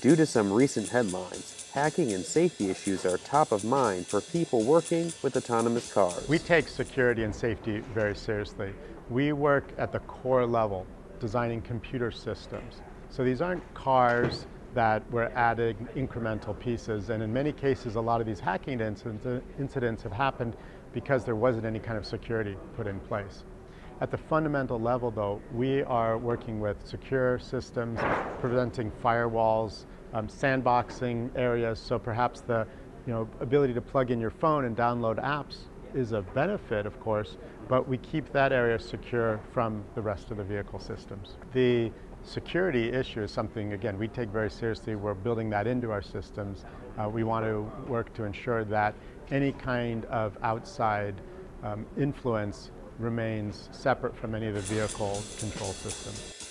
Due to some recent headlines, hacking and safety issues are top of mind for people working with autonomous cars. We take security and safety very seriously. We work at the core level, designing computer systems. So these aren't cars that we're adding incremental pieces, and in many cases, a lot of these hacking incidents have happened because there wasn't any kind of security put in place. At the fundamental level though, we are working with secure systems, preventing firewalls, um, sandboxing areas, so perhaps the you know, ability to plug in your phone and download apps is a benefit, of course, but we keep that area secure from the rest of the vehicle systems. The security issue is something, again, we take very seriously. We're building that into our systems. Uh, we want to work to ensure that any kind of outside um, influence remains separate from any of the vehicle control systems.